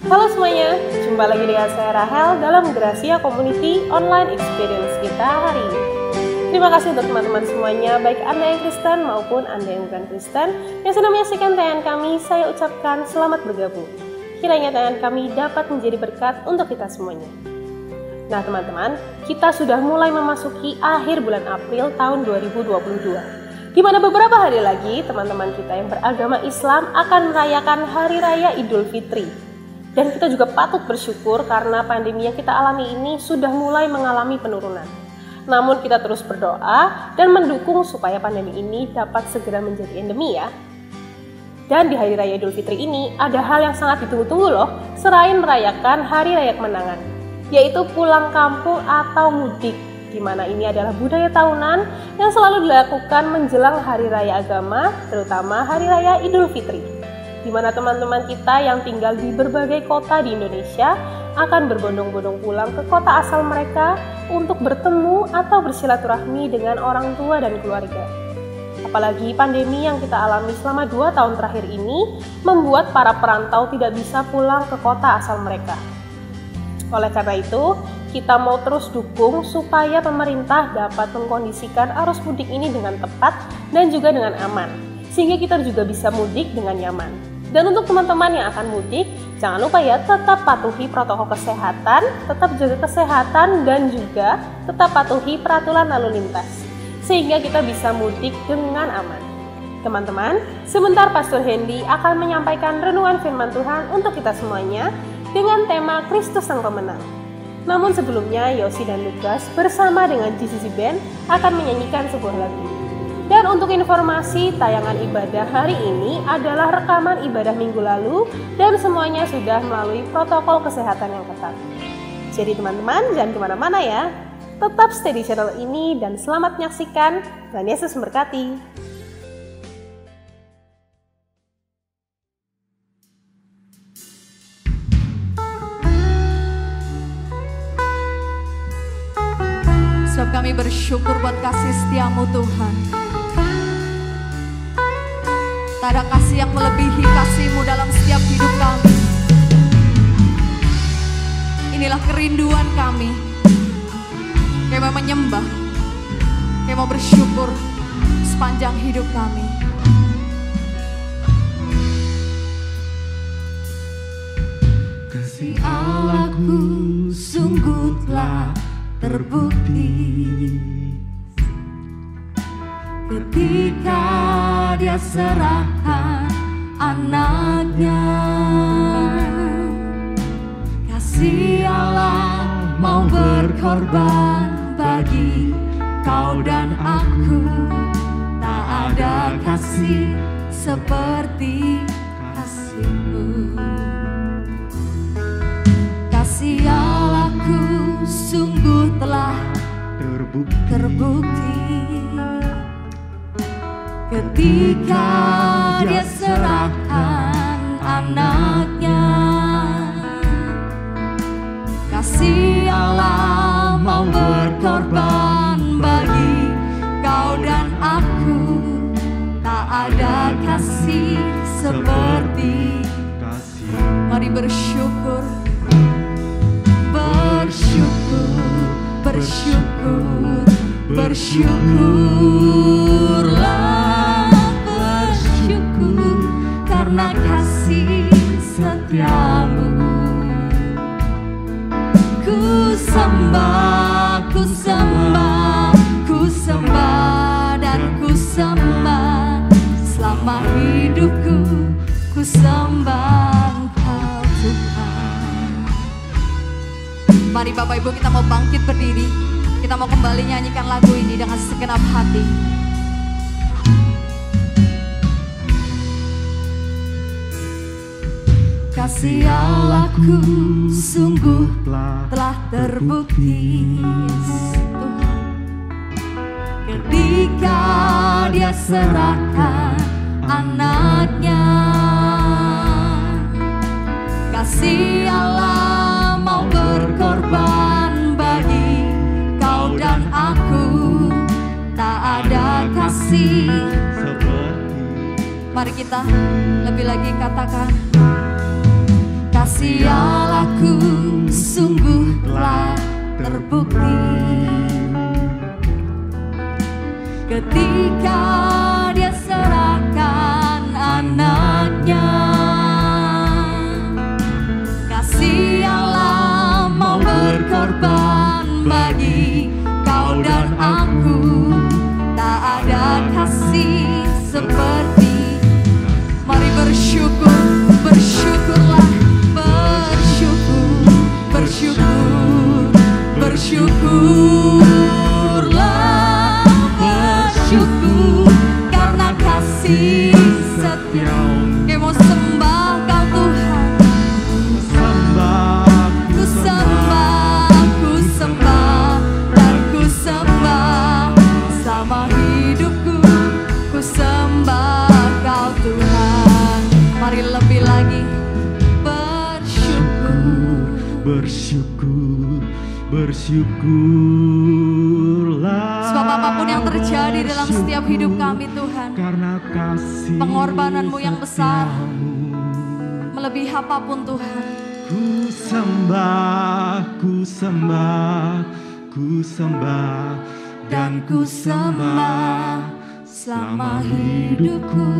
Halo semuanya, jumpa lagi dengan saya Rahel dalam Gracia Community Online Experience kita hari ini. Terima kasih untuk teman-teman semuanya, baik Anda yang Kristen maupun Anda yang bukan Kristen, yang sedang menyaksikan tayangan kami, saya ucapkan selamat bergabung. Kiranya tayangan kami dapat menjadi berkat untuk kita semuanya. Nah teman-teman, kita sudah mulai memasuki akhir bulan April tahun 2022. Di mana beberapa hari lagi teman-teman kita yang beragama Islam akan merayakan Hari Raya Idul Fitri. Dan kita juga patut bersyukur karena pandemi yang kita alami ini sudah mulai mengalami penurunan. Namun kita terus berdoa dan mendukung supaya pandemi ini dapat segera menjadi endemi ya. Dan di Hari Raya Idul Fitri ini ada hal yang sangat ditunggu-tunggu loh, selain merayakan Hari Raya Kemenangan, yaitu pulang kampung atau mudik, di mana ini adalah budaya tahunan yang selalu dilakukan menjelang Hari Raya Agama, terutama Hari Raya Idul Fitri di mana teman-teman kita yang tinggal di berbagai kota di Indonesia akan berbondong-bondong pulang ke kota asal mereka untuk bertemu atau bersilaturahmi dengan orang tua dan keluarga. Apalagi pandemi yang kita alami selama dua tahun terakhir ini membuat para perantau tidak bisa pulang ke kota asal mereka. Oleh karena itu, kita mau terus dukung supaya pemerintah dapat mengkondisikan arus mudik ini dengan tepat dan juga dengan aman, sehingga kita juga bisa mudik dengan nyaman. Dan untuk teman-teman yang akan mudik, jangan lupa ya tetap patuhi protokol kesehatan, tetap jaga kesehatan dan juga tetap patuhi peraturan lalu lintas sehingga kita bisa mudik dengan aman. Teman-teman, sebentar Pastor Hendy akan menyampaikan renungan firman Tuhan untuk kita semuanya dengan tema Kristus Sang Pemenang. Namun sebelumnya, Yosi dan Lukas bersama dengan GCC Band akan menyanyikan sebuah lagu. Dan untuk informasi, tayangan ibadah hari ini adalah rekaman ibadah minggu lalu dan semuanya sudah melalui protokol kesehatan yang ketat. Jadi teman-teman jangan ke mana-mana ya. Tetap stay di channel ini dan selamat menyaksikan. Dan Yesus memberkati. Sebab kami bersyukur buat kasih setiamu Tuhan. Tak ada kasih yang melebihi kasihmu dalam setiap hidup kami. Inilah kerinduan kami. Kami mau menyembah. Kami mau bersyukur sepanjang hidup kami. Kasih Allahku sungguh telah terbukti ketika dia serahkan anaknya kasih Allah mau berkorban bagi kau dan aku. Tak ada kasih seperti kasihmu. Kasih Allahku sungguh telah terbukti, terbukti ketika dia serahkan anaknya kasih Allah mau berkorban bagi kau dan aku. Tak ada kasih seperti kasih mari bersyukur. Bersyukur bersyukur bersyukurlah setiamu ku sembah ku sembah ku sembah dan ku sembah selama hidupku ku sembah engkau Tuhan. Mari Bapak Ibu kita mau bangkit berdiri. Kita mau kembali nyanyikan lagu ini dengan segenap hati Kasih Allahku sungguh telah terbukti. Tuhan Ketika dia serahkan anaknya Kasih Allah mau berkorban bagi kau dan aku. Tak ada kasih. Mari kita lebih lagi katakan kasih Allahku sungguh telah terbukti. Ketika dia serahkan anaknya kasih Allah mau berkorban bagi kau dan aku. Tak ada kasih seperti mari bersyukur bersyukurlah bersyukurlah Sebab apa pun yang terjadi dalam setiap hidup kami Tuhan karena kasih Pengorbananmu yang besar. Melebihi apa pun Tuhan ku sembah ku sembah ku sembah Dan ku sembah selama hidupku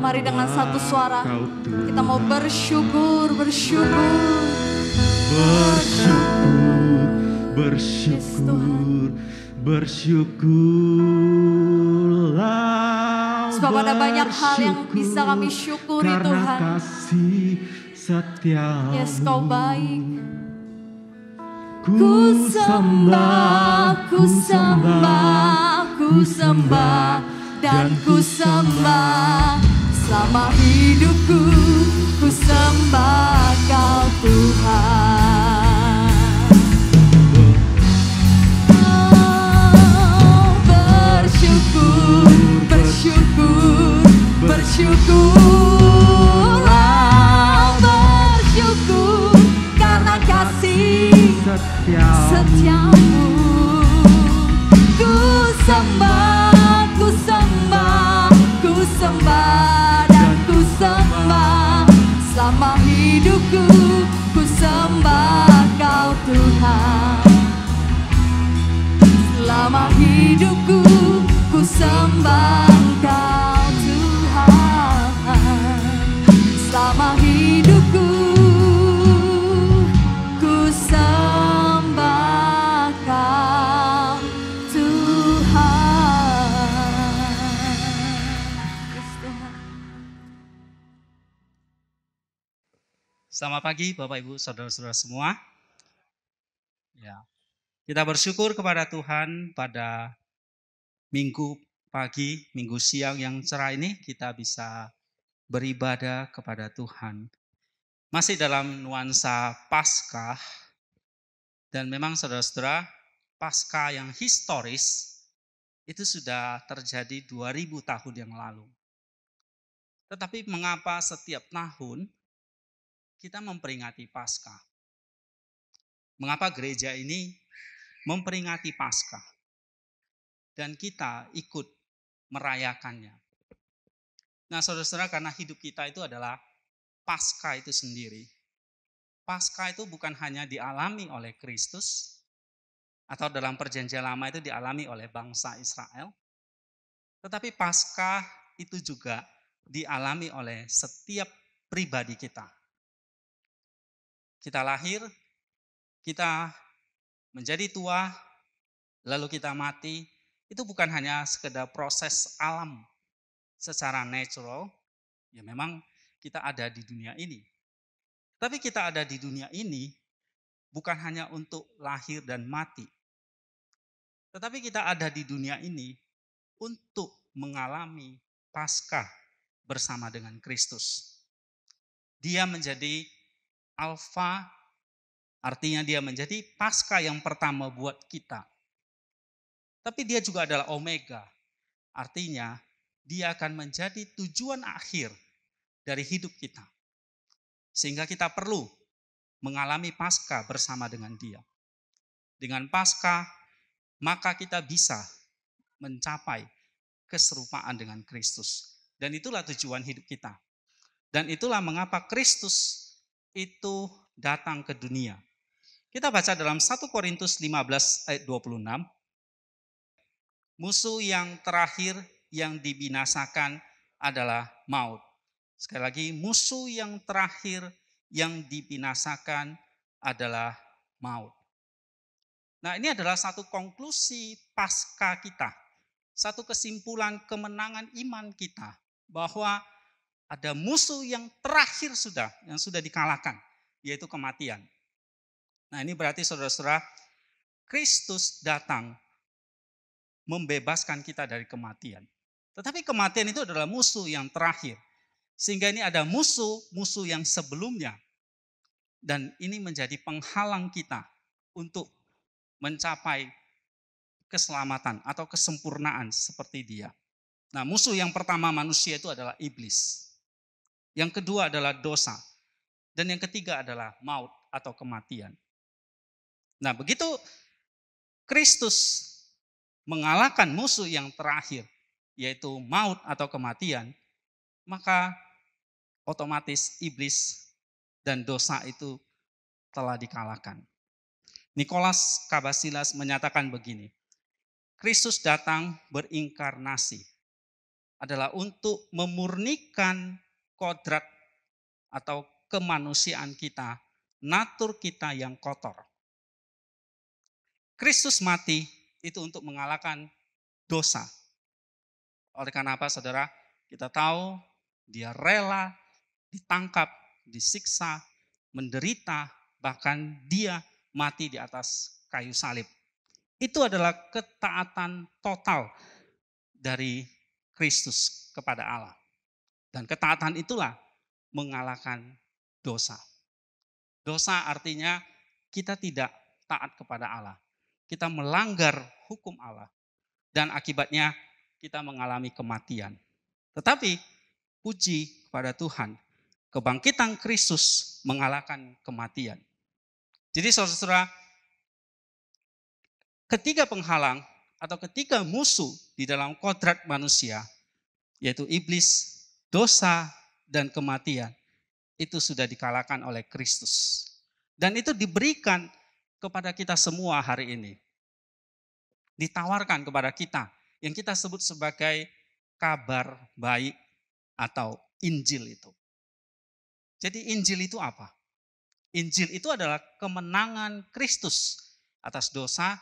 Mari dengan satu suara. Kita mau bersyukur, bersyukur bersyukur. Bersyukur bersyukurlah Sebab ada banyak hal yang bisa kami syukuri, karena Tuhan. kasih setiamu Yes, kau baik ku sembah ku sembah, ku sembah, dan ku sembah selama hidupku. Ku sembah kau Tuhan. Bersyukur, bersyukurlah, bersyukur karena kasih setiamu setiamu. Ku sembah, ku sembah, ku sembah dan ku sembah. Selama hidupku ku sembah kau Tuhan. Selama hidupku ku sembah Selamat pagi Bapak Ibu Saudara-saudara semua. Ya. Kita bersyukur kepada Tuhan pada minggu pagi, minggu siang yang cerah ini kita bisa beribadah kepada Tuhan. Masih dalam nuansa Paskah dan memang saudara-saudara Paskah yang historis itu sudah terjadi 2000 tahun yang lalu. Tetapi mengapa setiap tahun kita memperingati Paskah. Mengapa gereja ini memperingati Paskah? Dan kita ikut merayakannya. Nah, saudara-saudara, karena hidup kita itu adalah Paskah itu sendiri. Paskah itu bukan hanya dialami oleh Kristus, atau dalam perjanjian lama itu dialami oleh bangsa Israel, tetapi Paskah itu juga dialami oleh setiap pribadi kita kita lahir, kita menjadi tua, lalu kita mati, itu bukan hanya sekedar proses alam secara natural, ya memang kita ada di dunia ini. Tapi kita ada di dunia ini bukan hanya untuk lahir dan mati. Tetapi kita ada di dunia ini untuk mengalami Paskah bersama dengan Kristus. Dia menjadi alfa artinya dia menjadi pasca yang pertama buat kita. Tapi dia juga adalah omega. Artinya dia akan menjadi tujuan akhir dari hidup kita. Sehingga kita perlu mengalami pasca bersama dengan dia. Dengan pasca maka kita bisa mencapai keserupaan dengan Kristus. Dan itulah tujuan hidup kita. Dan itulah mengapa Kristus itu datang ke dunia. Kita baca dalam 1 Korintus 15 ayat 26. Musuh yang terakhir yang dibinasakan adalah maut. Sekali lagi, musuh yang terakhir yang dibinasakan adalah maut. Nah, ini adalah satu konklusi pasca kita. Satu kesimpulan kemenangan iman kita bahwa ada musuh yang terakhir sudah yang sudah dikalahkan, yaitu kematian. Nah, ini berarti saudara-saudara Kristus datang membebaskan kita dari kematian. Tetapi kematian itu adalah musuh yang terakhir. Sehingga ini ada musuh-musuh yang sebelumnya. Dan ini menjadi penghalang kita untuk mencapai keselamatan atau kesempurnaan seperti dia. Nah musuh yang pertama manusia itu adalah iblis. Yang kedua adalah dosa. Dan yang ketiga adalah maut atau kematian. Nah begitu Kristus mengalahkan musuh yang terakhir, yaitu maut atau kematian, maka otomatis iblis dan dosa itu telah dikalahkan. Nikolas Kabasilas menyatakan begini, Kristus datang berinkarnasi adalah untuk memurnikan kodrat atau kemanusiaan kita, natur kita yang kotor. Kristus mati itu untuk mengalahkan dosa. Oleh karena apa saudara? Kita tahu dia rela ditangkap, disiksa, menderita, bahkan dia mati di atas kayu salib. Itu adalah ketaatan total dari Kristus kepada Allah. Dan ketaatan itulah mengalahkan dosa. Dosa artinya kita tidak taat kepada Allah kita melanggar hukum Allah. Dan akibatnya kita mengalami kematian. Tetapi puji kepada Tuhan, kebangkitan Kristus mengalahkan kematian. Jadi saudara-saudara, ketiga penghalang atau ketiga musuh di dalam kodrat manusia, yaitu iblis, dosa, dan kematian, itu sudah dikalahkan oleh Kristus. Dan itu diberikan kepada kita semua hari ini. Ditawarkan kepada kita yang kita sebut sebagai kabar baik atau Injil itu. Jadi Injil itu apa? Injil itu adalah kemenangan Kristus atas dosa,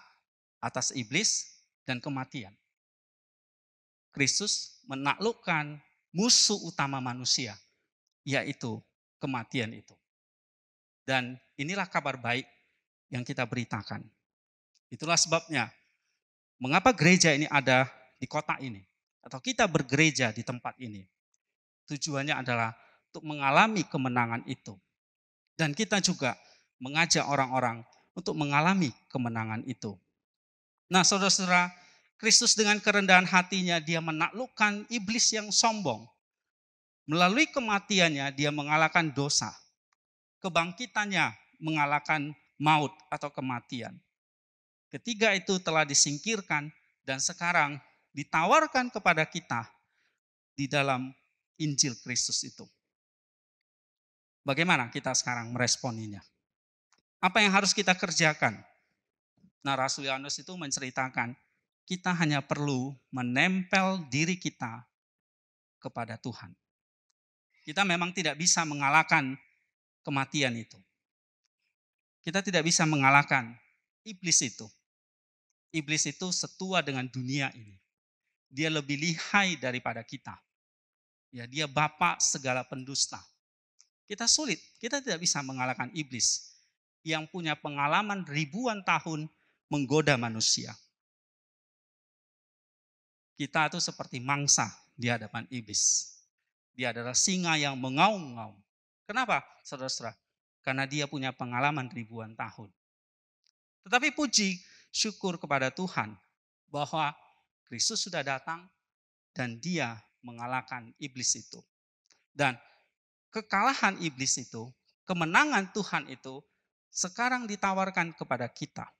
atas iblis, dan kematian. Kristus menaklukkan musuh utama manusia, yaitu kematian itu. Dan inilah kabar baik yang kita beritakan. Itulah sebabnya mengapa gereja ini ada di kota ini atau kita bergereja di tempat ini. Tujuannya adalah untuk mengalami kemenangan itu. Dan kita juga mengajak orang-orang untuk mengalami kemenangan itu. Nah saudara-saudara, Kristus dengan kerendahan hatinya dia menaklukkan iblis yang sombong. Melalui kematiannya dia mengalahkan dosa. Kebangkitannya mengalahkan maut atau kematian. Ketiga itu telah disingkirkan dan sekarang ditawarkan kepada kita di dalam Injil Kristus itu. Bagaimana kita sekarang meresponinya? Apa yang harus kita kerjakan? Nah Rasul Yohanes itu menceritakan kita hanya perlu menempel diri kita kepada Tuhan. Kita memang tidak bisa mengalahkan kematian itu. Kita tidak bisa mengalahkan iblis itu. Iblis itu setua dengan dunia ini. Dia lebih lihai daripada kita. Ya, dia bapak segala pendusta. Kita sulit, kita tidak bisa mengalahkan iblis yang punya pengalaman ribuan tahun menggoda manusia. Kita itu seperti mangsa di hadapan iblis. Dia adalah singa yang mengaum-ngaum. Kenapa, saudara-saudara? karena dia punya pengalaman ribuan tahun. Tetapi puji syukur kepada Tuhan bahwa Kristus sudah datang dan dia mengalahkan iblis itu. Dan kekalahan iblis itu, kemenangan Tuhan itu sekarang ditawarkan kepada kita.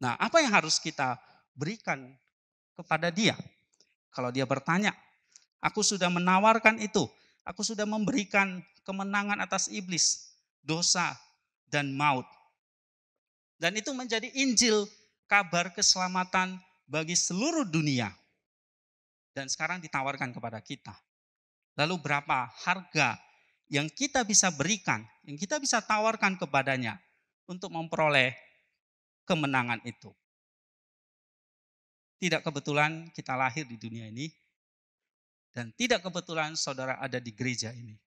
Nah, apa yang harus kita berikan kepada dia? Kalau dia bertanya, aku sudah menawarkan itu, aku sudah memberikan kemenangan atas iblis. dosa, dan maut. Dan itu menjadi Injil, kabar keselamatan bagi seluruh dunia. Dan sekarang ditawarkan kepada kita. Lalu berapa harga yang kita bisa berikan, yang kita bisa tawarkan kepadanya untuk memperoleh kemenangan itu. Tidak kebetulan kita lahir di dunia ini, dan tidak kebetulan saudara ada di gereja ini.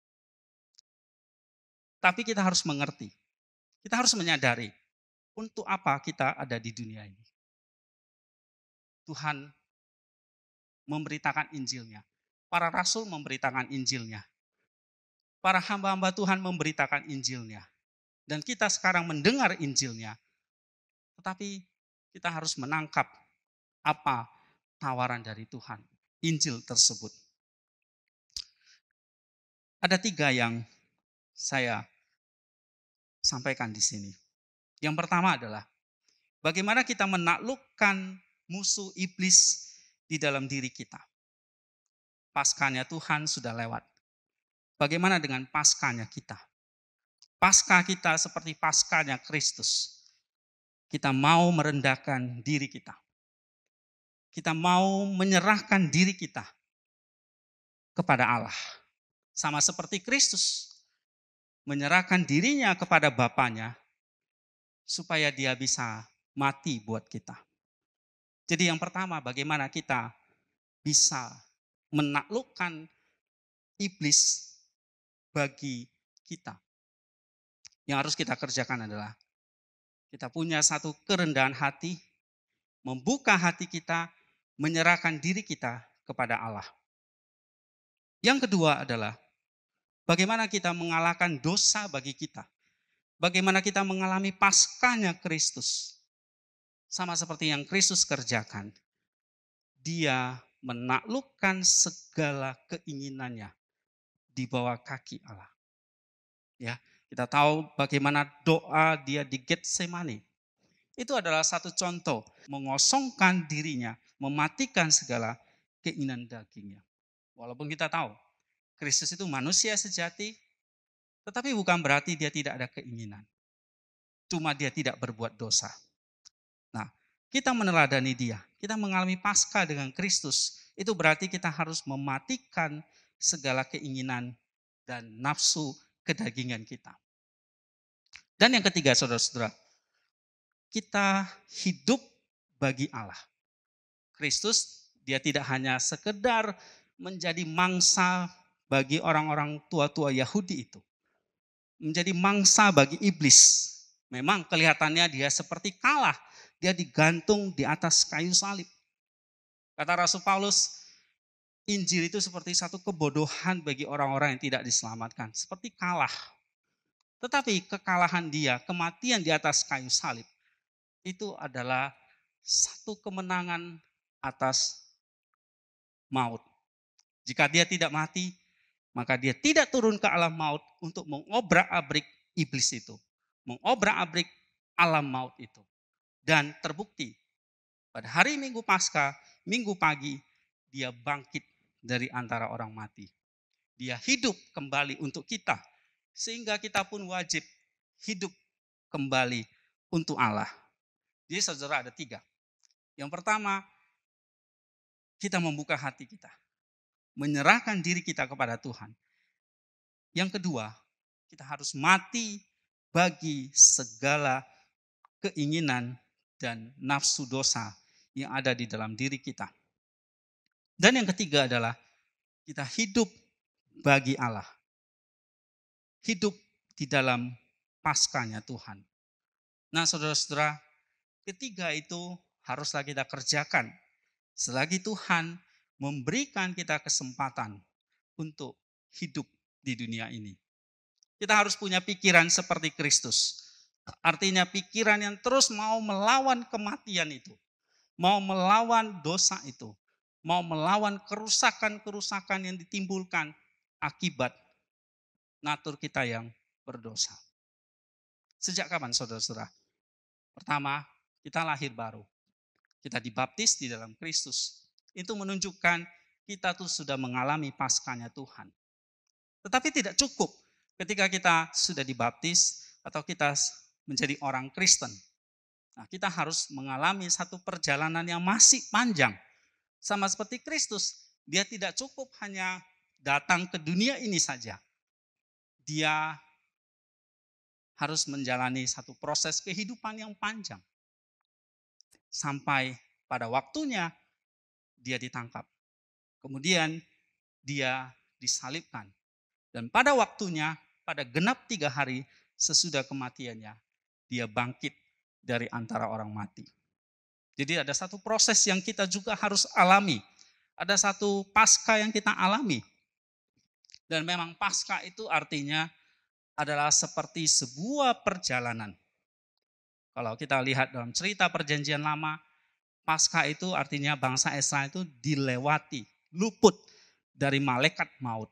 Tapi kita harus mengerti, kita harus menyadari untuk apa kita ada di dunia ini. Tuhan memberitakan Injilnya. Para rasul memberitakan Injilnya. Para hamba-hamba Tuhan memberitakan Injilnya. Dan kita sekarang mendengar Injilnya. Tetapi kita harus menangkap apa tawaran dari Tuhan. Injil tersebut. Ada tiga yang saya sampaikan di sini. Yang pertama adalah bagaimana kita menaklukkan musuh iblis di dalam diri kita. Paskanya Tuhan sudah lewat. Bagaimana dengan paskanya kita? Paskah kita seperti paskanya Kristus. Kita mau merendahkan diri kita. Kita mau menyerahkan diri kita kepada Allah. Sama seperti Kristus menyerahkan dirinya kepada Bapaknya supaya dia bisa mati buat kita. Jadi yang pertama bagaimana kita bisa menaklukkan iblis bagi kita. Yang harus kita kerjakan adalah kita punya satu kerendahan hati, membuka hati kita, menyerahkan diri kita kepada Allah. Yang kedua adalah bagaimana kita mengalahkan dosa bagi kita. Bagaimana kita mengalami paskanya Kristus sama seperti yang Kristus kerjakan. Dia menaklukkan segala keinginannya di bawah kaki Allah. Ya, kita tahu bagaimana doa dia di Getsemani. Itu adalah satu contoh mengosongkan dirinya, mematikan segala keinginan dagingnya. Walaupun kita tahu Kristus itu manusia sejati, tetapi bukan berarti dia tidak ada keinginan. Cuma dia tidak berbuat dosa. Nah, kita meneladani dia, kita mengalami pasca dengan Kristus, itu berarti kita harus mematikan segala keinginan dan nafsu kedagingan kita. Dan yang ketiga, saudara-saudara, kita hidup bagi Allah. Kristus, dia tidak hanya sekedar menjadi mangsa bagi orang-orang tua-tua Yahudi itu. Menjadi mangsa bagi iblis. Memang kelihatannya dia seperti kalah dia digantung di atas kayu salib. Kata Rasul Paulus, Injil itu seperti satu kebodohan bagi orang-orang yang tidak diselamatkan. Seperti kalah. Tetapi kekalahan dia, kematian di atas kayu salib, itu adalah satu kemenangan atas maut. Jika dia tidak mati, maka dia tidak turun ke alam maut untuk mengobrak-abrik iblis itu. Mengobrak-abrik alam maut itu. Dan terbukti pada hari Minggu Pasca, Minggu pagi, dia bangkit dari antara orang mati. Dia hidup kembali untuk kita. Sehingga kita pun wajib hidup kembali untuk Allah. Jadi saudara ada tiga. Yang pertama, kita membuka hati kita. Menyerahkan diri kita kepada Tuhan. Yang kedua, kita harus mati bagi segala keinginan dan nafsu dosa yang ada di dalam diri kita. Dan yang ketiga adalah kita hidup bagi Allah. Hidup di dalam paskanya Tuhan. Nah saudara-saudara, ketiga itu haruslah kita kerjakan. Selagi Tuhan memberikan kita kesempatan untuk hidup di dunia ini. Kita harus punya pikiran seperti Kristus. Artinya pikiran yang terus mau melawan kematian itu. Mau melawan dosa itu. Mau melawan kerusakan-kerusakan yang ditimbulkan akibat natur kita yang berdosa. Sejak kapan saudara-saudara? Pertama, kita lahir baru. Kita dibaptis di dalam Kristus. Itu menunjukkan kita tuh sudah mengalami paskanya Tuhan. Tetapi tidak cukup ketika kita sudah dibaptis atau kita menjadi orang Kristen, nah kita harus mengalami satu perjalanan yang masih panjang. Sama seperti Kristus, dia tidak cukup hanya datang ke dunia ini saja. Dia harus menjalani satu proses kehidupan yang panjang. Sampai pada waktunya dia ditangkap. Kemudian dia disalibkan. Dan pada waktunya, pada genap tiga hari sesudah kematiannya, dia bangkit dari antara orang mati. Jadi ada satu proses yang kita juga harus alami. Ada satu pasca yang kita alami. Dan memang pasca itu artinya adalah seperti sebuah perjalanan. Kalau kita lihat dalam cerita perjanjian lama, pasca itu artinya bangsa Israel itu dilewati, luput dari malaikat maut.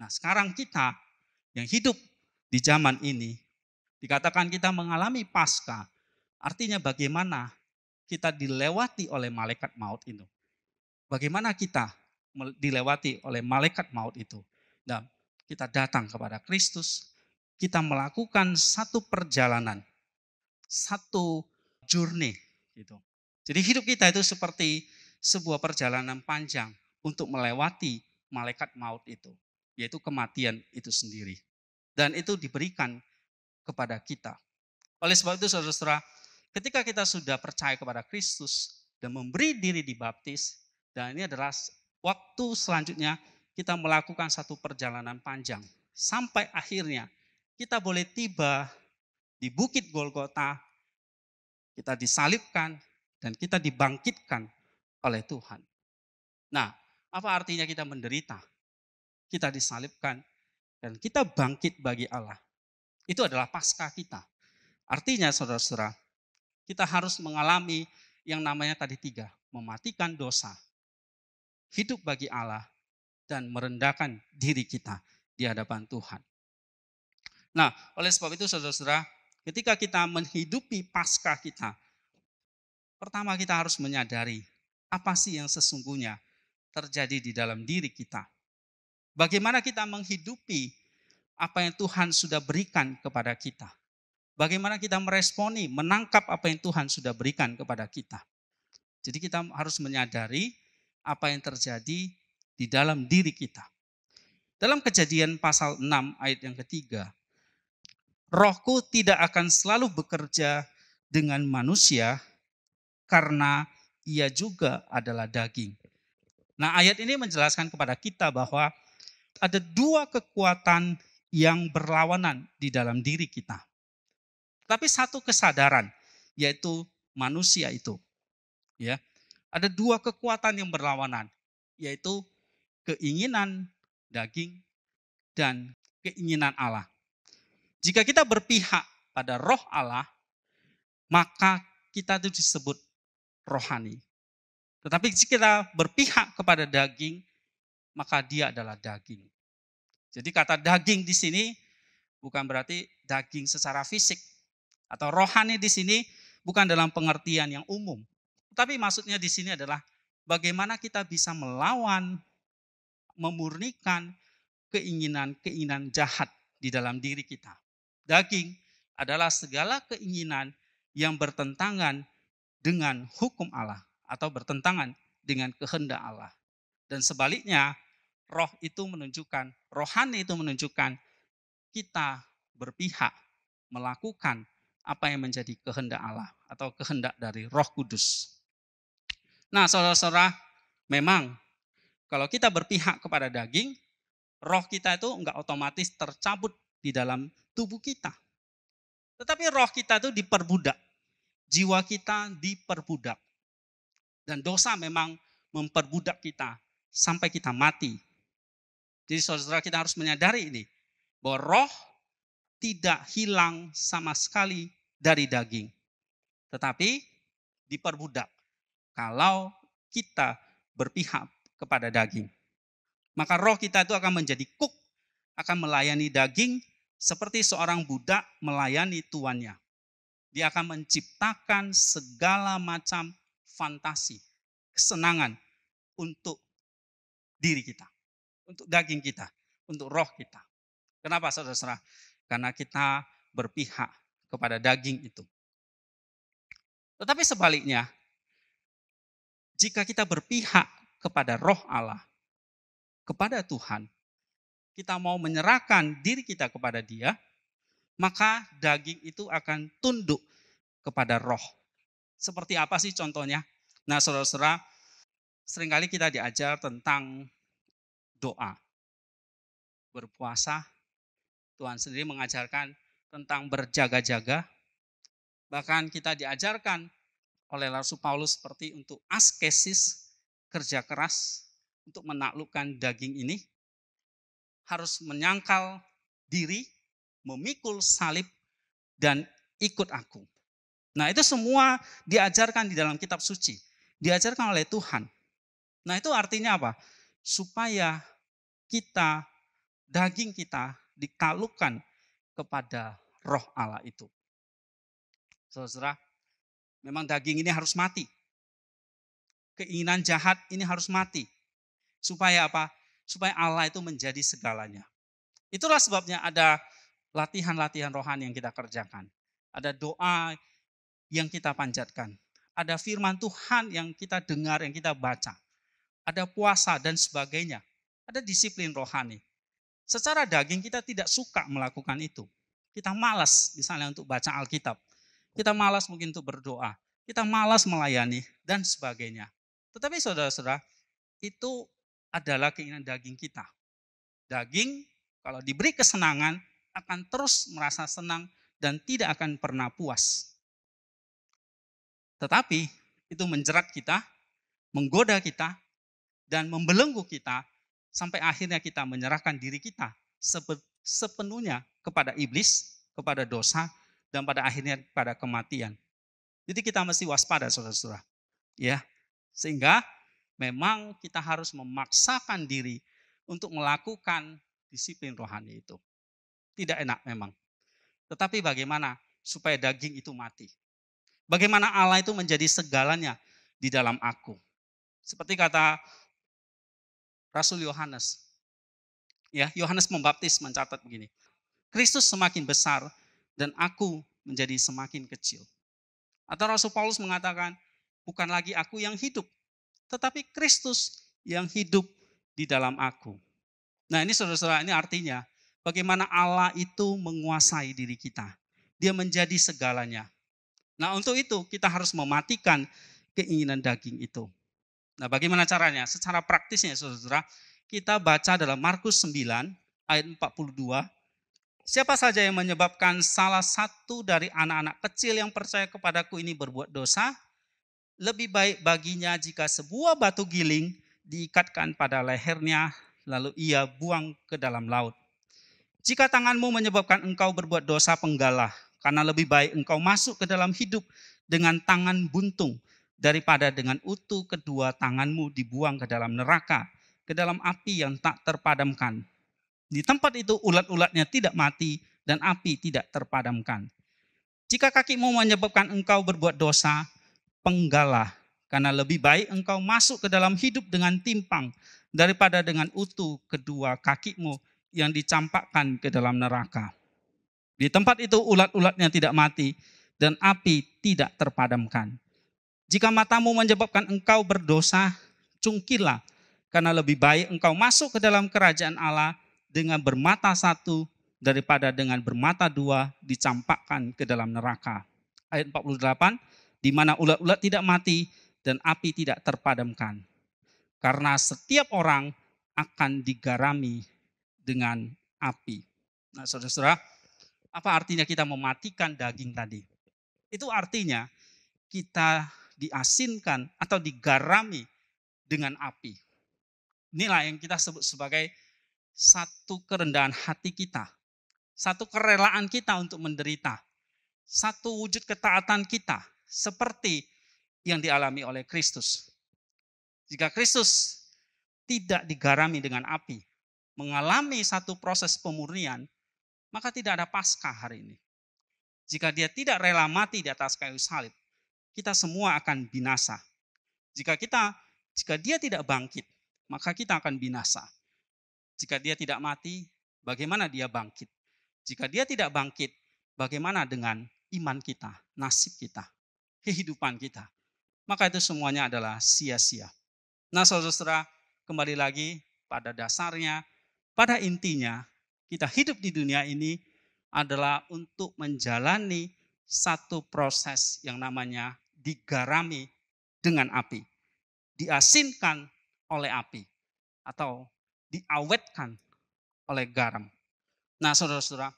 Nah sekarang kita yang hidup di zaman ini, dikatakan kita mengalami pasca, artinya bagaimana kita dilewati oleh malaikat maut itu. Bagaimana kita dilewati oleh malaikat maut itu. Dan kita datang kepada Kristus, kita melakukan satu perjalanan, satu journey gitu. Jadi hidup kita itu seperti sebuah perjalanan panjang untuk melewati malaikat maut itu, yaitu kematian itu sendiri. Dan itu diberikan kepada kita. Oleh sebab itu saudara-saudara, ketika kita sudah percaya kepada Kristus dan memberi diri dibaptis, dan ini adalah waktu selanjutnya kita melakukan satu perjalanan panjang. Sampai akhirnya kita boleh tiba di Bukit Golgota, kita disalibkan, dan kita dibangkitkan oleh Tuhan. Nah, apa artinya kita menderita? Kita disalibkan dan kita bangkit bagi Allah. Itu adalah pasca kita. Artinya saudara-saudara, kita harus mengalami yang namanya tadi tiga. Mematikan dosa, hidup bagi Allah, dan merendahkan diri kita di hadapan Tuhan. Nah, oleh sebab itu saudara-saudara, ketika kita menghidupi pasca kita, pertama kita harus menyadari apa sih yang sesungguhnya terjadi di dalam diri kita. Bagaimana kita menghidupi apa yang Tuhan sudah berikan kepada kita. Bagaimana kita meresponi, menangkap apa yang Tuhan sudah berikan kepada kita. Jadi kita harus menyadari apa yang terjadi di dalam diri kita. Dalam kejadian pasal 6 ayat yang ketiga, rohku tidak akan selalu bekerja dengan manusia karena ia juga adalah daging. Nah ayat ini menjelaskan kepada kita bahwa ada dua kekuatan yang berlawanan di dalam diri kita. Tapi satu kesadaran yaitu manusia itu. Ya. Ada dua kekuatan yang berlawanan yaitu keinginan daging dan keinginan Allah. Jika kita berpihak pada roh Allah, maka kita itu disebut rohani. Tetapi jika kita berpihak kepada daging, maka dia adalah daging. Jadi kata daging di sini bukan berarti daging secara fisik atau rohani di sini bukan dalam pengertian yang umum. Tapi maksudnya di sini adalah bagaimana kita bisa melawan, memurnikan keinginan-keinginan jahat di dalam diri kita. Daging adalah segala keinginan yang bertentangan dengan hukum Allah atau bertentangan dengan kehendak Allah. Dan sebaliknya, roh itu menunjukkan, rohani itu menunjukkan kita berpihak melakukan apa yang menjadi kehendak Allah atau kehendak dari Roh Kudus. Nah, saudara-saudara, memang kalau kita berpihak kepada daging, roh kita itu enggak otomatis tercabut di dalam tubuh kita. Tetapi roh kita itu diperbudak. Jiwa kita diperbudak. Dan dosa memang memperbudak kita sampai kita mati. Jadi saudara kita harus menyadari ini. Bahwa roh tidak hilang sama sekali dari daging. Tetapi diperbudak. Kalau kita berpihak kepada daging. Maka roh kita itu akan menjadi kuk, akan melayani daging seperti seorang budak melayani tuannya. Dia akan menciptakan segala macam fantasi, kesenangan untuk diri kita, untuk daging kita, untuk roh kita. Kenapa saudara-saudara? Karena kita berpihak kepada daging itu. Tetapi sebaliknya, jika kita berpihak kepada roh Allah, kepada Tuhan, kita mau menyerahkan diri kita kepada dia, maka daging itu akan tunduk kepada roh. Seperti apa sih contohnya? Nah saudara-saudara, sering kali kita diajar tentang doa. Berpuasa, Tuhan sendiri mengajarkan tentang berjaga-jaga. Bahkan kita diajarkan oleh Rasul Paulus seperti untuk askesis, kerja keras untuk menaklukkan daging ini. Harus menyangkal diri, memikul salib, dan ikut aku. Nah itu semua diajarkan di dalam kitab suci. Diajarkan oleh Tuhan. Nah itu artinya apa? Supaya kita, daging kita ditaklukkan kepada roh Allah itu. Saudara, memang daging ini harus mati. Keinginan jahat ini harus mati. Supaya apa? Supaya Allah itu menjadi segalanya. Itulah sebabnya ada latihan-latihan rohani yang kita kerjakan. Ada doa yang kita panjatkan. Ada firman Tuhan yang kita dengar, yang kita baca. Ada puasa dan sebagainya. Ada disiplin rohani. Secara daging kita tidak suka melakukan itu. Kita malas misalnya untuk baca Alkitab. Kita malas mungkin untuk berdoa. Kita malas melayani dan sebagainya. Tetapi saudara-saudara, itu adalah keinginan daging kita. Daging kalau diberi kesenangan akan terus merasa senang dan tidak akan pernah puas. Tetapi itu menjerat kita, menggoda kita, dan membelenggu kita sampai akhirnya kita menyerahkan diri kita sepenuhnya kepada iblis, kepada dosa, dan pada akhirnya pada kematian. Jadi kita mesti waspada saudara-saudara. Ya, sehingga memang kita harus memaksakan diri untuk melakukan disiplin rohani itu. Tidak enak memang. Tetapi bagaimana supaya daging itu mati? Bagaimana Allah itu menjadi segalanya di dalam aku. Seperti kata Rasul Yohanes. Ya, Yohanes Pembaptis mencatat begini. Kristus semakin besar dan aku menjadi semakin kecil. Atau Rasul Paulus mengatakan, bukan lagi aku yang hidup, tetapi Kristus yang hidup di dalam aku. Nah ini saudara-saudara, ini artinya bagaimana Allah itu menguasai diri kita. Dia menjadi segalanya. Nah untuk itu kita harus mematikan keinginan daging itu. Nah bagaimana caranya? Secara praktisnya saudara, kita baca dalam Markus 9 ayat 42 Siapa saja yang menyebabkan salah satu dari anak-anak kecil yang percaya kepadaku ini berbuat dosa, lebih baik baginya jika sebuah batu giling diikatkan pada lehernya, lalu ia buang ke dalam laut. Jika tanganmu menyebabkan engkau berbuat dosa, penggalah, karena lebih baik engkau masuk ke dalam hidup dengan tangan buntung daripada dengan utuh kedua tanganmu dibuang ke dalam neraka, ke dalam api yang tak terpadamkan di tempat itu ulat-ulatnya tidak mati dan api tidak terpadamkan. Jika kakimu menyebabkan engkau berbuat dosa, penggalah. Karena lebih baik engkau masuk ke dalam hidup dengan timpang daripada dengan utuh kedua kakimu yang dicampakkan ke dalam neraka. Di tempat itu ulat-ulatnya tidak mati dan api tidak terpadamkan. Jika matamu menyebabkan engkau berdosa, cungkilah karena lebih baik engkau masuk ke dalam kerajaan Allah dengan bermata satu daripada dengan bermata dua dicampakkan ke dalam neraka. Ayat 48, di mana ulat-ulat tidak mati dan api tidak terpadamkan. Karena setiap orang akan digarami dengan api. Nah saudara-saudara, apa artinya kita mematikan daging tadi? Itu artinya kita diasinkan atau digarami dengan api. Inilah yang kita sebut sebagai satu kerendahan hati kita, satu kerelaan kita untuk menderita, satu wujud ketaatan kita seperti yang dialami oleh Kristus. Jika Kristus tidak digarami dengan api, mengalami satu proses pemurnian, maka tidak ada pasca hari ini. Jika dia tidak rela mati di atas kayu salib, kita semua akan binasa. Jika kita jika dia tidak bangkit, maka kita akan binasa. Jika dia tidak mati, bagaimana dia bangkit. Jika dia tidak bangkit, bagaimana dengan iman kita, nasib kita, kehidupan kita. Maka itu semuanya adalah sia-sia. Nah saudara-saudara, kembali lagi pada dasarnya, pada intinya, kita hidup di dunia ini adalah untuk menjalani satu proses yang namanya digarami dengan api. Diasinkan oleh api. Atau diawetkan oleh garam. Nah saudara-saudara,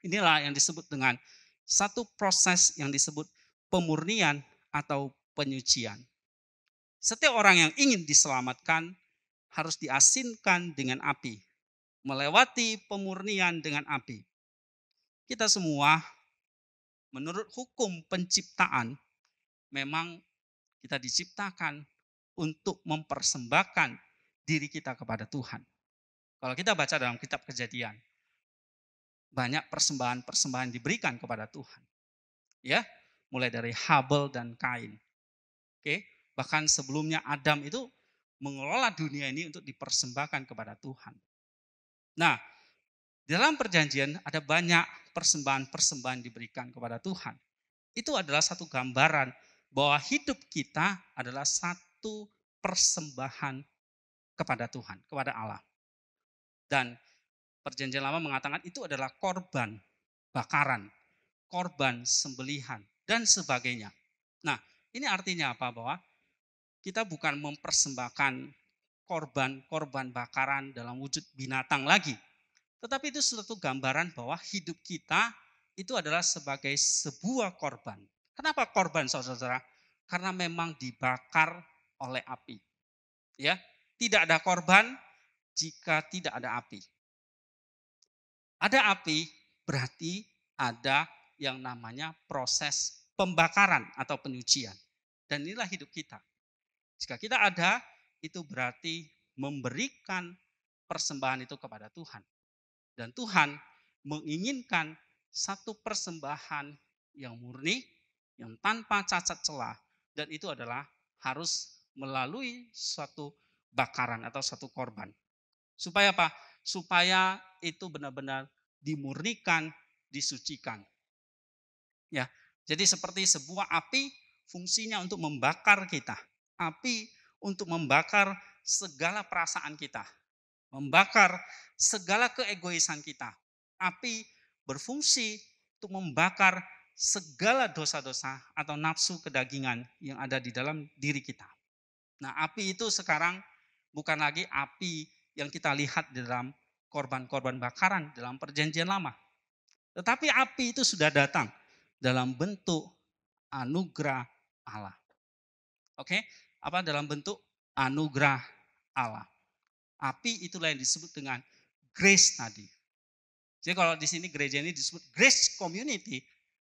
inilah yang disebut dengan satu proses yang disebut pemurnian atau penyucian. Setiap orang yang ingin diselamatkan harus diasinkan dengan api, melewati pemurnian dengan api. Kita semua menurut hukum penciptaan memang kita diciptakan untuk mempersembahkan diri kita kepada Tuhan. Kalau kita baca dalam kitab kejadian, banyak persembahan-persembahan diberikan kepada Tuhan. Ya, mulai dari Habel dan Kain. Oke, bahkan sebelumnya Adam itu mengelola dunia ini untuk dipersembahkan kepada Tuhan. Nah, dalam perjanjian ada banyak persembahan-persembahan diberikan kepada Tuhan. Itu adalah satu gambaran bahwa hidup kita adalah satu persembahan kepada Tuhan, kepada Allah. Dan perjanjian lama mengatakan itu adalah korban bakaran, korban sembelihan, dan sebagainya. Nah, ini artinya apa? Bahwa kita bukan mempersembahkan korban-korban bakaran dalam wujud binatang lagi. Tetapi itu suatu gambaran bahwa hidup kita itu adalah sebagai sebuah korban. Kenapa korban saudara-saudara? Karena memang dibakar oleh api. Ya, tidak ada korban jika tidak ada api. Ada api berarti ada yang namanya proses pembakaran atau penyucian. Dan inilah hidup kita. Jika kita ada, itu berarti memberikan persembahan itu kepada Tuhan. Dan Tuhan menginginkan satu persembahan yang murni, yang tanpa cacat celah. Dan itu adalah harus melalui suatu bakaran atau satu korban. Supaya apa? Supaya itu benar-benar dimurnikan, disucikan. Ya, jadi seperti sebuah api fungsinya untuk membakar kita. Api untuk membakar segala perasaan kita. Membakar segala keegoisan kita. Api berfungsi untuk membakar segala dosa-dosa atau nafsu kedagingan yang ada di dalam diri kita. Nah, api itu sekarang bukan lagi api yang kita lihat di dalam korban-korban bakaran dalam perjanjian lama. Tetapi api itu sudah datang dalam bentuk anugerah Allah. Oke, apa dalam bentuk anugerah Allah. Api itulah yang disebut dengan grace tadi. Jadi kalau di sini gereja ini disebut grace community,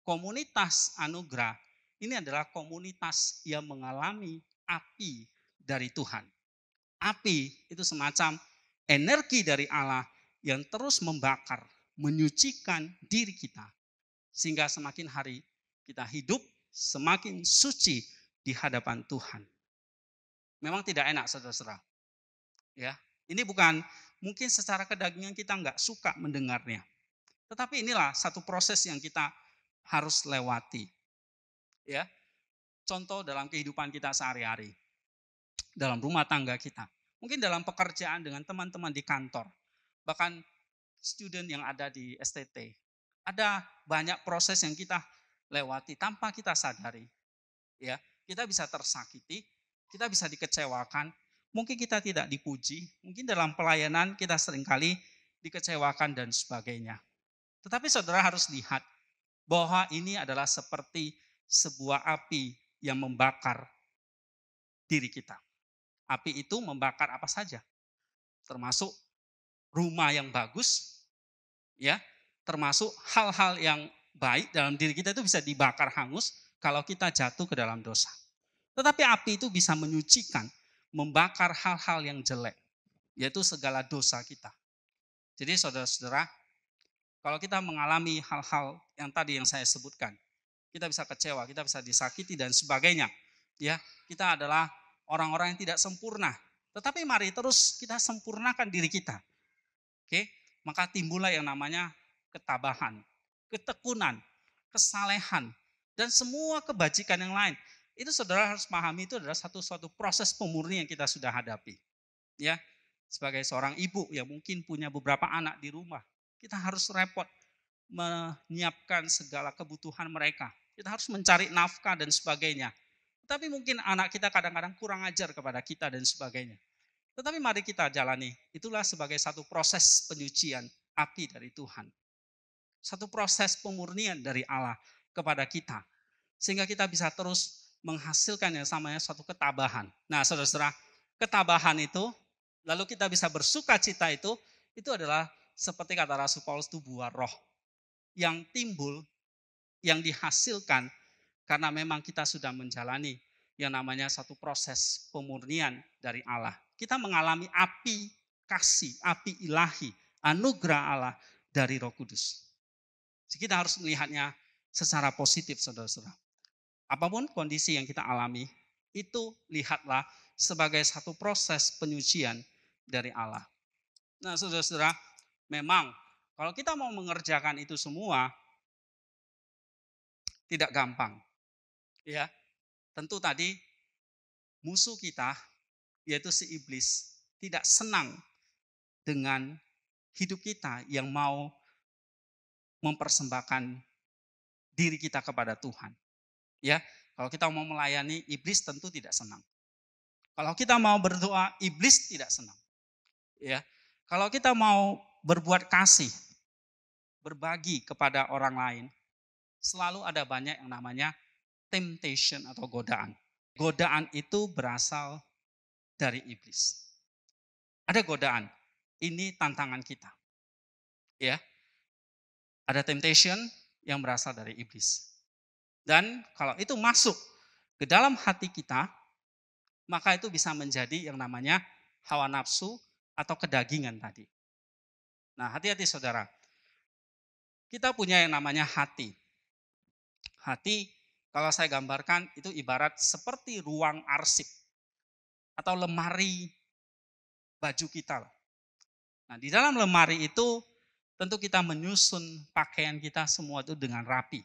komunitas anugerah, ini adalah komunitas yang mengalami api dari Tuhan. Api itu semacam energi dari Allah yang terus membakar, menyucikan diri kita. Sehingga semakin hari kita hidup semakin suci di hadapan Tuhan. Memang tidak enak saudara-saudara. Ya, ini bukan mungkin secara kedagingan kita nggak suka mendengarnya. Tetapi inilah satu proses yang kita harus lewati. Ya. Contoh dalam kehidupan kita sehari-hari. Dalam rumah tangga kita. Mungkin dalam pekerjaan dengan teman-teman di kantor, bahkan student yang ada di STT. Ada banyak proses yang kita lewati tanpa kita sadari. Ya, kita bisa tersakiti, kita bisa dikecewakan, mungkin kita tidak dipuji, mungkin dalam pelayanan kita sering kali dikecewakan dan sebagainya. Tetapi saudara harus lihat bahwa ini adalah seperti sebuah api yang membakar diri kita. Api itu membakar apa saja. Termasuk rumah yang bagus, ya, termasuk hal-hal yang baik dalam diri kita itu bisa dibakar hangus kalau kita jatuh ke dalam dosa. Tetapi api itu bisa menyucikan, membakar hal-hal yang jelek, yaitu segala dosa kita. Jadi saudara-saudara, kalau kita mengalami hal-hal yang tadi yang saya sebutkan, kita bisa kecewa, kita bisa disakiti dan sebagainya. Ya, kita adalah orang-orang yang tidak sempurna. Tetapi mari terus kita sempurnakan diri kita. Oke, maka timbullah yang namanya ketabahan, ketekunan, kesalehan, dan semua kebajikan yang lain. Itu saudara harus pahami itu adalah satu suatu proses pemurni yang kita sudah hadapi. Ya, sebagai seorang ibu yang mungkin punya beberapa anak di rumah, kita harus repot menyiapkan segala kebutuhan mereka. Kita harus mencari nafkah dan sebagainya. Tapi mungkin anak kita kadang-kadang kurang ajar kepada kita dan sebagainya. Tetapi mari kita jalani. Itulah sebagai satu proses penyucian api dari Tuhan. Satu proses pemurnian dari Allah kepada kita. Sehingga kita bisa terus menghasilkan yang samanya suatu ketabahan. Nah saudara-saudara, ketabahan itu, lalu kita bisa bersuka cita itu, itu adalah seperti kata Rasul Paulus itu buah roh yang timbul, yang dihasilkan karena memang kita sudah menjalani yang namanya satu proses pemurnian dari Allah. Kita mengalami api kasih, api ilahi, anugerah Allah dari Roh Kudus. Kita harus melihatnya secara positif, saudara-saudara. Apa pun kondisi yang kita alami, itu lihatlah sebagai satu proses penyucian dari Allah. Nah, saudara-saudara, memang kalau kita mau mengerjakan itu semua, tidak gampang. Ya, tentu tadi musuh kita, yaitu si iblis, tidak senang dengan hidup kita yang mau mempersembahkan diri kita kepada Tuhan. Ya, kalau kita mau melayani iblis tentu tidak senang. Kalau kita mau berdoa iblis tidak senang. Ya. Kalau kita mau berbuat kasih berbagi kepada orang lain, selalu ada banyak yang namanya temptation atau godaan. Godaan itu berasal dari iblis. Ada godaan, ini tantangan kita. Ya. Ada temptation yang berasal dari iblis. Dan kalau itu masuk ke dalam hati kita, maka itu bisa menjadi yang namanya hawa nafsu atau kedagingan tadi. Nah, hati-hati saudara kita punya yang namanya hati. Hati, kalau saya gambarkan, itu ibarat seperti ruang arsip atau lemari baju kita. Nah, di dalam lemari itu tentu kita menyusun pakaian kita semua itu dengan rapi.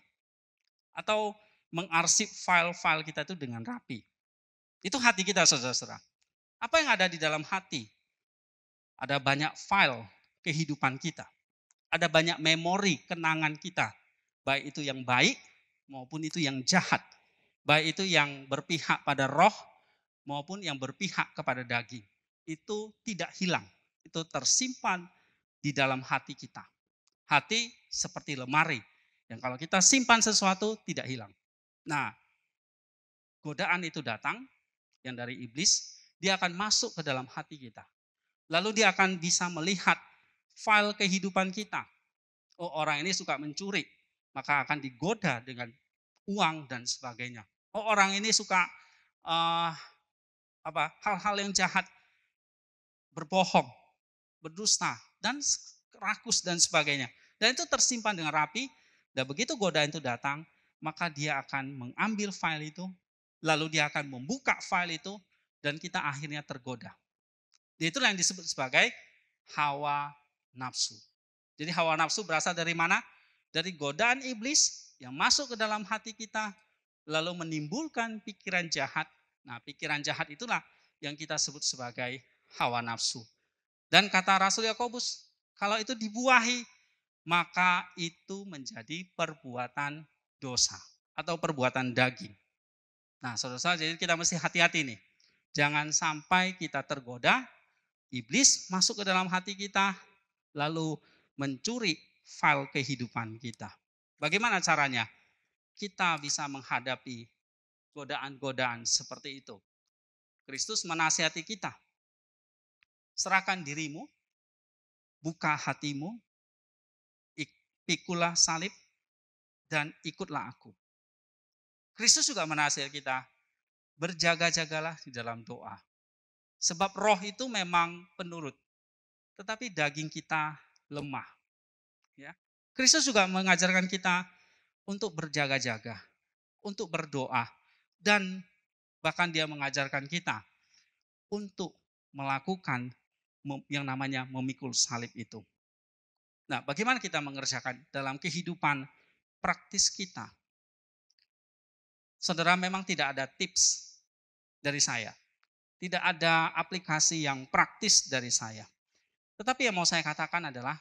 Atau mengarsip file-file kita itu dengan rapi. Itu hati kita, saudara-saudara. Apa yang ada di dalam hati? Ada banyak file kehidupan kita ada banyak memori kenangan kita. Baik itu yang baik maupun itu yang jahat. Baik itu yang berpihak pada roh maupun yang berpihak kepada daging. Itu tidak hilang. Itu tersimpan di dalam hati kita. Hati seperti lemari. Yang kalau kita simpan sesuatu tidak hilang. Nah, godaan itu datang yang dari iblis, dia akan masuk ke dalam hati kita. Lalu dia akan bisa melihat file kehidupan kita. Oh orang ini suka mencuri, maka akan digoda dengan uang dan sebagainya. Oh orang ini suka uh, apa hal-hal yang jahat, berbohong, berdusta dan rakus dan sebagainya. Dan itu tersimpan dengan rapi. Dan begitu godaan itu datang, maka dia akan mengambil file itu, lalu dia akan membuka file itu, dan kita akhirnya tergoda. Itulah yang disebut sebagai hawa nafsu. Jadi hawa nafsu berasal dari mana? Dari godaan iblis yang masuk ke dalam hati kita, lalu menimbulkan pikiran jahat. Nah pikiran jahat itulah yang kita sebut sebagai hawa nafsu. Dan kata Rasul Yakobus, kalau itu dibuahi, maka itu menjadi perbuatan dosa atau perbuatan daging. Nah, saudara-saudara, jadi kita mesti hati-hati nih. Jangan sampai kita tergoda, iblis masuk ke dalam hati kita, lalu mencuri file kehidupan kita. Bagaimana caranya? Kita bisa menghadapi godaan-godaan seperti itu. Kristus menasihati kita. Serahkan dirimu, buka hatimu, pikulah salib, dan ikutlah aku. Kristus juga menasihati kita, berjaga-jagalah di dalam doa. Sebab roh itu memang penurut, tetapi daging kita lemah. Ya. Kristus juga mengajarkan kita untuk berjaga-jaga, untuk berdoa, dan bahkan dia mengajarkan kita untuk melakukan yang namanya memikul salib itu. Nah, bagaimana kita mengerjakan dalam kehidupan praktis kita? Saudara, memang tidak ada tips dari saya. Tidak ada aplikasi yang praktis dari saya. Tetapi yang mau saya katakan adalah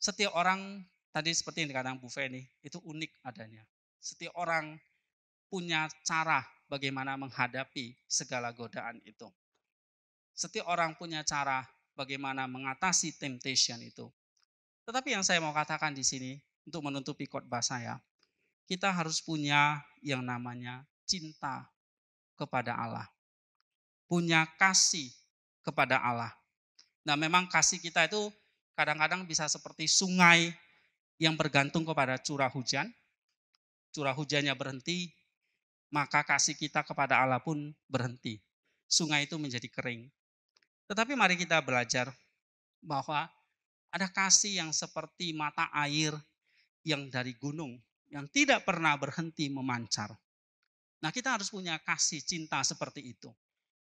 setiap orang tadi seperti yang dikatakan Bu Feni, itu unik adanya. Setiap orang punya cara bagaimana menghadapi segala godaan itu. Setiap orang punya cara bagaimana mengatasi temptation itu. Tetapi yang saya mau katakan di sini untuk menutupi khotbah saya, kita harus punya yang namanya cinta kepada Allah. Punya kasih kepada Allah. Nah memang kasih kita itu kadang-kadang bisa seperti sungai yang bergantung kepada curah hujan. Curah hujannya berhenti, maka kasih kita kepada Allah pun berhenti. Sungai itu menjadi kering. Tetapi mari kita belajar bahwa ada kasih yang seperti mata air yang dari gunung, yang tidak pernah berhenti memancar. Nah kita harus punya kasih cinta seperti itu.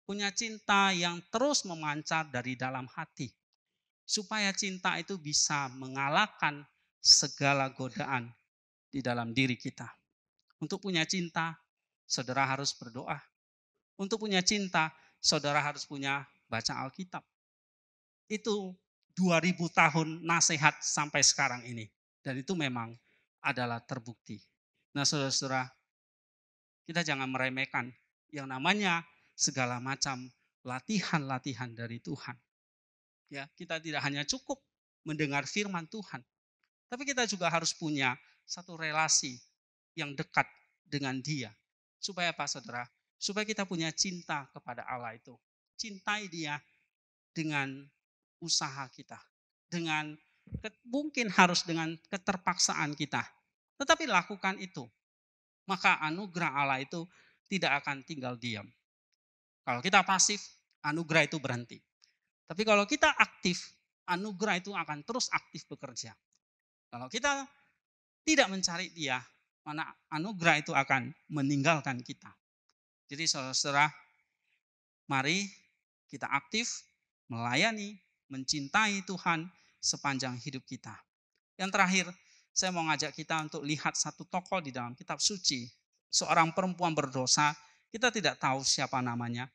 Punya cinta yang terus memancar dari dalam hati. Supaya cinta itu bisa mengalahkan segala godaan di dalam diri kita. Untuk punya cinta, saudara harus berdoa. Untuk punya cinta, saudara harus punya baca Alkitab. Itu 2000 tahun nasihat sampai sekarang ini. Dan itu memang adalah terbukti. Nah saudara-saudara, kita jangan meremehkan yang namanya segala macam latihan-latihan dari Tuhan. Ya, kita tidak hanya cukup mendengar firman Tuhan, tapi kita juga harus punya satu relasi yang dekat dengan Dia. Supaya apa, saudara? Supaya kita punya cinta kepada Allah itu cintai dia dengan usaha kita. Dengan mungkin harus dengan keterpaksaan kita. Tetapi lakukan itu. Maka anugerah Allah itu tidak akan tinggal diam. Kalau kita pasif, anugerah itu berhenti. Tapi kalau kita aktif, anugerah itu akan terus aktif bekerja. Kalau kita tidak mencari dia, mana anugerah itu akan meninggalkan kita. Jadi saudara-saudara, mari kita aktif melayani, mencintai Tuhan sepanjang hidup kita. Yang terakhir, saya mau ngajak kita untuk lihat satu tokoh di dalam kitab suci. Seorang perempuan berdosa, kita tidak tahu siapa namanya.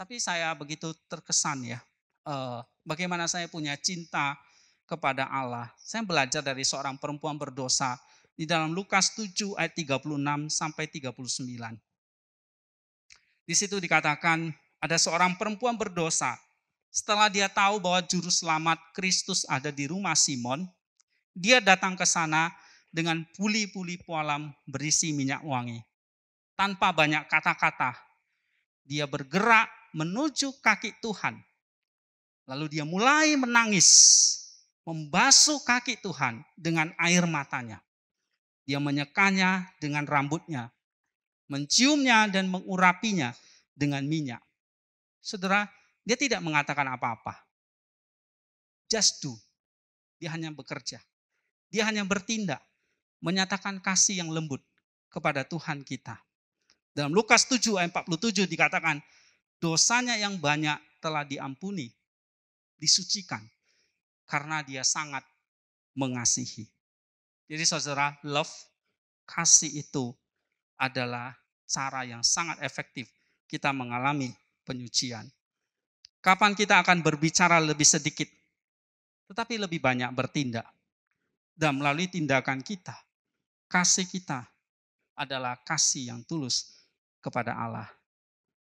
Tapi saya begitu terkesan ya, eh, bagaimana saya punya cinta kepada Allah. Saya belajar dari seorang perempuan berdosa di dalam Lukas 7 ayat 36 sampai 39. Di situ dikatakan, ada seorang perempuan berdosa. Setelah dia tahu bahwa juru selamat Kristus ada di rumah Simon, dia datang ke sana dengan puli-puli pualam berisi minyak wangi. Tanpa banyak kata-kata, dia bergerak menuju kaki Tuhan. Lalu dia mulai menangis, membasuh kaki Tuhan dengan air matanya. Dia menyekanya dengan rambutnya, menciumnya dan mengurapinya dengan minyak. Saudara, dia tidak mengatakan apa-apa. Just do. Dia hanya bekerja. Dia hanya bertindak. Menyatakan kasih yang lembut kepada Tuhan kita. Dalam Lukas 7 ayat 47 dikatakan, dosanya yang banyak telah diampuni, disucikan, karena dia sangat mengasihi. Jadi saudara, love, kasih itu adalah cara yang sangat efektif kita mengalami penyucian. Kapan kita akan berbicara lebih sedikit, tetapi lebih banyak bertindak. Dan melalui tindakan kita, kasih kita adalah kasih yang tulus kepada Allah.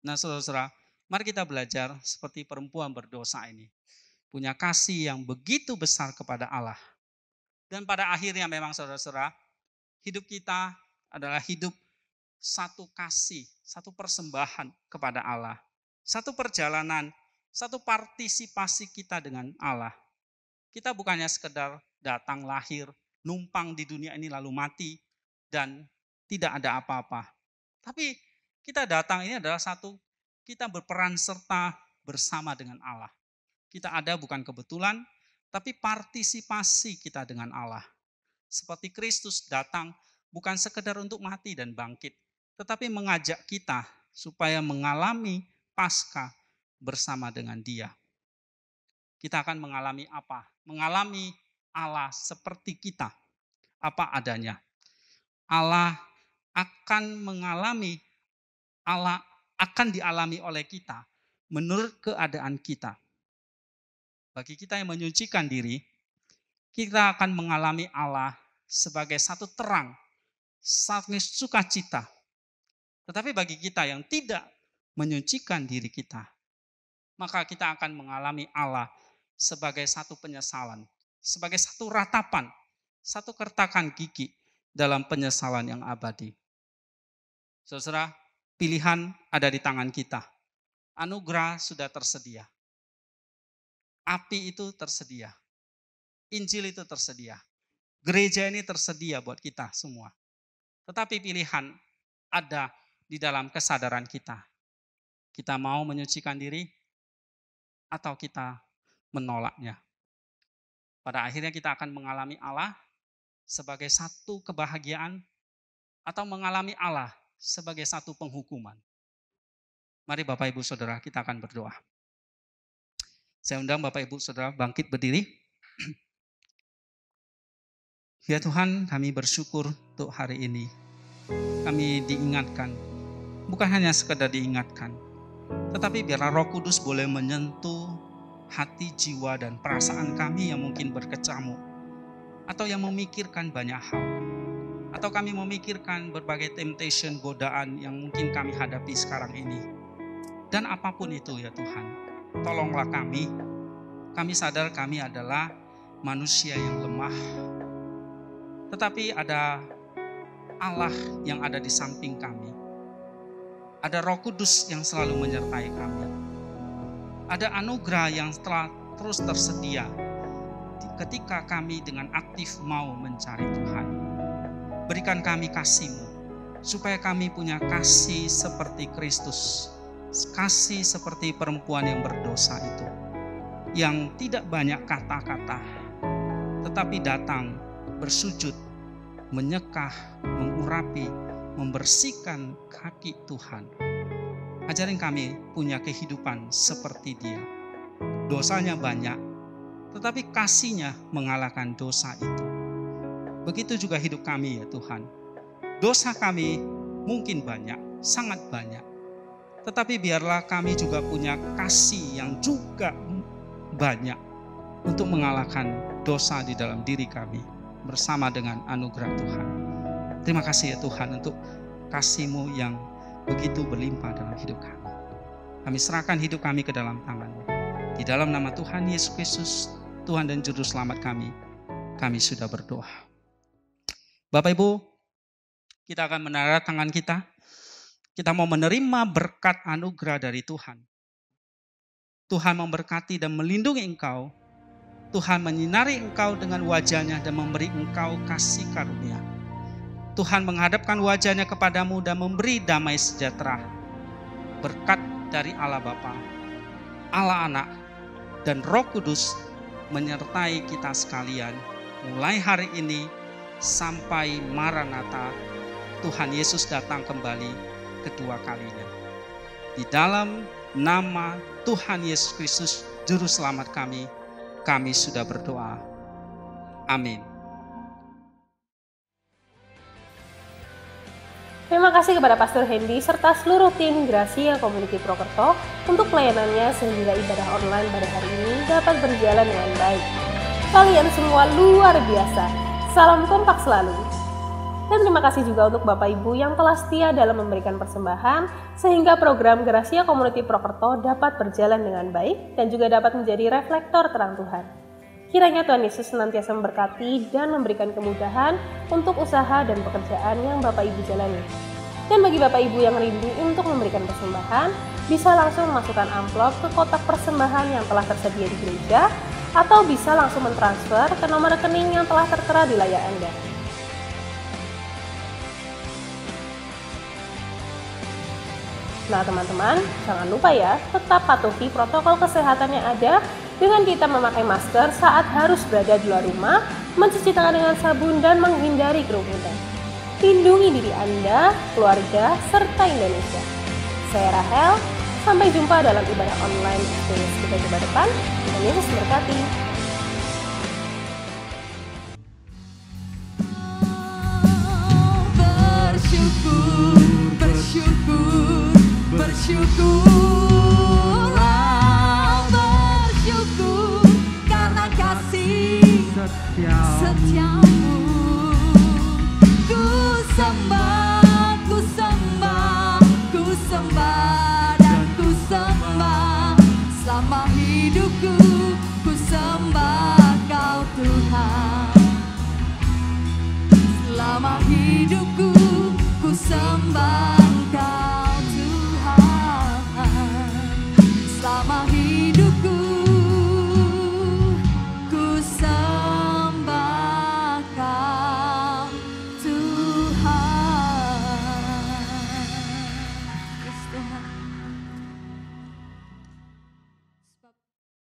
Nah saudara-saudara, mari kita belajar seperti perempuan berdosa ini. Punya kasih yang begitu besar kepada Allah. Dan pada akhirnya memang saudara-saudara, hidup kita adalah hidup satu kasih, satu persembahan kepada Allah. Satu perjalanan, satu partisipasi kita dengan Allah. Kita bukannya sekedar datang lahir, numpang di dunia ini lalu mati, dan tidak ada apa-apa. Tapi kita datang ini adalah satu, kita berperan serta bersama dengan Allah. Kita ada bukan kebetulan, tapi partisipasi kita dengan Allah. Seperti Kristus datang bukan sekedar untuk mati dan bangkit, tetapi mengajak kita supaya mengalami pasca bersama dengan dia. Kita akan mengalami apa? Mengalami Allah seperti kita, apa adanya. Allah akan mengalami, Allah akan dialami oleh kita menurut keadaan kita. Bagi kita yang menyucikan diri, kita akan mengalami Allah sebagai satu terang, satu sukacita. Tetapi bagi kita yang tidak menyucikan diri kita, maka kita akan mengalami Allah sebagai satu penyesalan, sebagai satu ratapan, satu kertakan gigi dalam penyesalan yang abadi. Saudara, pilihan ada di tangan kita. Anugerah sudah tersedia. Api itu tersedia. Injil itu tersedia. Gereja ini tersedia buat kita semua. Tetapi pilihan ada di dalam kesadaran kita. Kita mau menyucikan diri atau kita menolaknya. Pada akhirnya kita akan mengalami Allah sebagai satu kebahagiaan atau mengalami Allah sebagai satu penghukuman. Mari Bapak Ibu Saudara kita akan berdoa. Saya undang Bapak Ibu Saudara bangkit berdiri. Ya Tuhan, kami bersyukur untuk hari ini. Kami diingatkan, bukan hanya sekedar diingatkan, tetapi biarlah Roh Kudus boleh menyentuh hati, jiwa, dan perasaan kami yang mungkin berkecamuk, atau yang memikirkan banyak hal, atau kami memikirkan berbagai temptation, godaan yang mungkin kami hadapi sekarang ini. Dan apa pun itu ya Tuhan, tolonglah kami. Kami sadar kami adalah manusia yang lemah. Tetapi ada Allah yang ada di samping kami. Ada Roh Kudus yang selalu menyertai kami. Ada anugerah yang telah terus tersedia ketika kami dengan aktif mau mencari Tuhan. Berikan kami kasih-Mu supaya kami punya kasih seperti Kristus kasih seperti perempuan yang berdosa itu. Yang tidak banyak kata-kata, tetapi datang bersujud, menyekah, mengurapi, membersihkan kaki Tuhan. Ajarin kami punya kehidupan seperti dia. Dosanya banyak, tetapi kasihnya mengalahkan dosa itu. Begitu juga hidup kami ya Tuhan. Dosa kami mungkin banyak, sangat banyak tetapi biarlah kami juga punya kasih yang juga banyak untuk mengalahkan dosa di dalam diri kami bersama dengan anugerah Tuhan. Terima kasih ya Tuhan untuk kasih-Mu yang begitu berlimpah dalam hidup kami. Kami serahkan hidup kami ke dalam tangan-Mu. Di dalam nama Tuhan Yesus Kristus, Tuhan dan Juru Selamat kami, kami sudah berdoa. Bapak Ibu, kita akan menaruh tangan kita kita mau menerima berkat anugerah dari Tuhan. Tuhan memberkati dan melindungi engkau. Tuhan menyinari engkau dengan wajahnya dan memberi engkau kasih karunia. Tuhan menghadapkan wajahnya kepadamu dan memberi damai sejahtera. Berkat dari Allah Bapa, Allah Anak, dan Roh Kudus menyertai kita sekalian mulai hari ini sampai Maranatha Tuhan Yesus datang kembali kedua kalinya. Di dalam nama Tuhan Yesus Kristus, Juru Selamat kami, kami sudah berdoa. Amin. Terima kasih kepada Pastor Hendy serta seluruh tim Gracia Community Prokerto untuk pelayanannya sehingga ibadah online pada hari ini dapat berjalan dengan baik. Kalian semua luar biasa. Salam kompak selalu. Dan terima kasih juga untuk Bapak Ibu yang telah setia dalam memberikan persembahan sehingga program Gracia Community Prokerto dapat berjalan dengan baik dan juga dapat menjadi reflektor terang Tuhan. Kiranya Tuhan Yesus senantiasa memberkati dan memberikan kemudahan untuk usaha dan pekerjaan yang Bapak Ibu jalani. Dan bagi Bapak Ibu yang rindu untuk memberikan persembahan, bisa langsung memasukkan amplop ke kotak persembahan yang telah tersedia di gereja atau bisa langsung mentransfer ke nomor rekening yang telah tertera di layar Anda. Nah teman-teman, jangan lupa ya, tetap patuhi protokol kesehatan yang ada dengan kita memakai masker saat harus berada di luar rumah, mencuci tangan dengan sabun dan menghindari kerumunan. Lindungi diri Anda, keluarga, serta Indonesia. Saya Rahel, sampai jumpa dalam ibadah online experience kita coba depan. Dan Yesus berkati. bersyukur, bersyukur, bersyukur.